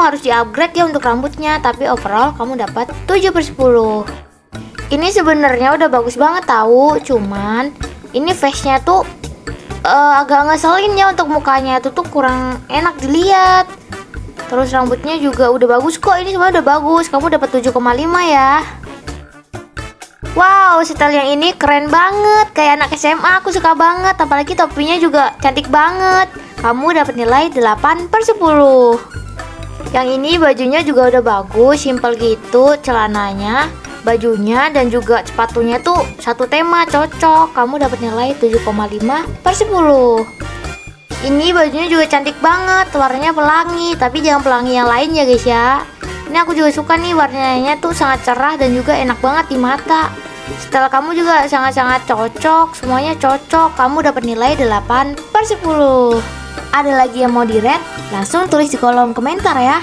harus di upgrade ya untuk rambutnya tapi overall kamu dapat 7 per 10 ini sebenarnya udah bagus banget tahu cuman ini face nya tuh uh, agak ngeselin ya untuk mukanya. Itu tuh kurang enak dilihat. Terus rambutnya juga udah bagus kok. Ini semua udah bagus. Kamu dapat 7,5 ya. Wow, setel yang ini keren banget. Kayak anak SMA aku suka banget. Apalagi topinya juga cantik banget. Kamu dapat nilai 8 per 10 yang ini bajunya juga udah bagus, simple gitu celananya, bajunya dan juga sepatunya tuh satu tema cocok. Kamu dapat nilai 7,5 per 10. Ini bajunya juga cantik banget, warnanya pelangi, tapi jangan pelangi yang lain ya guys ya. Ini aku juga suka nih warnanya tuh sangat cerah dan juga enak banget di mata. Setelah kamu juga sangat-sangat cocok, semuanya cocok. Kamu dapat nilai 8 per 10. Ada lagi yang mau di? Langsung tulis di kolom komentar ya.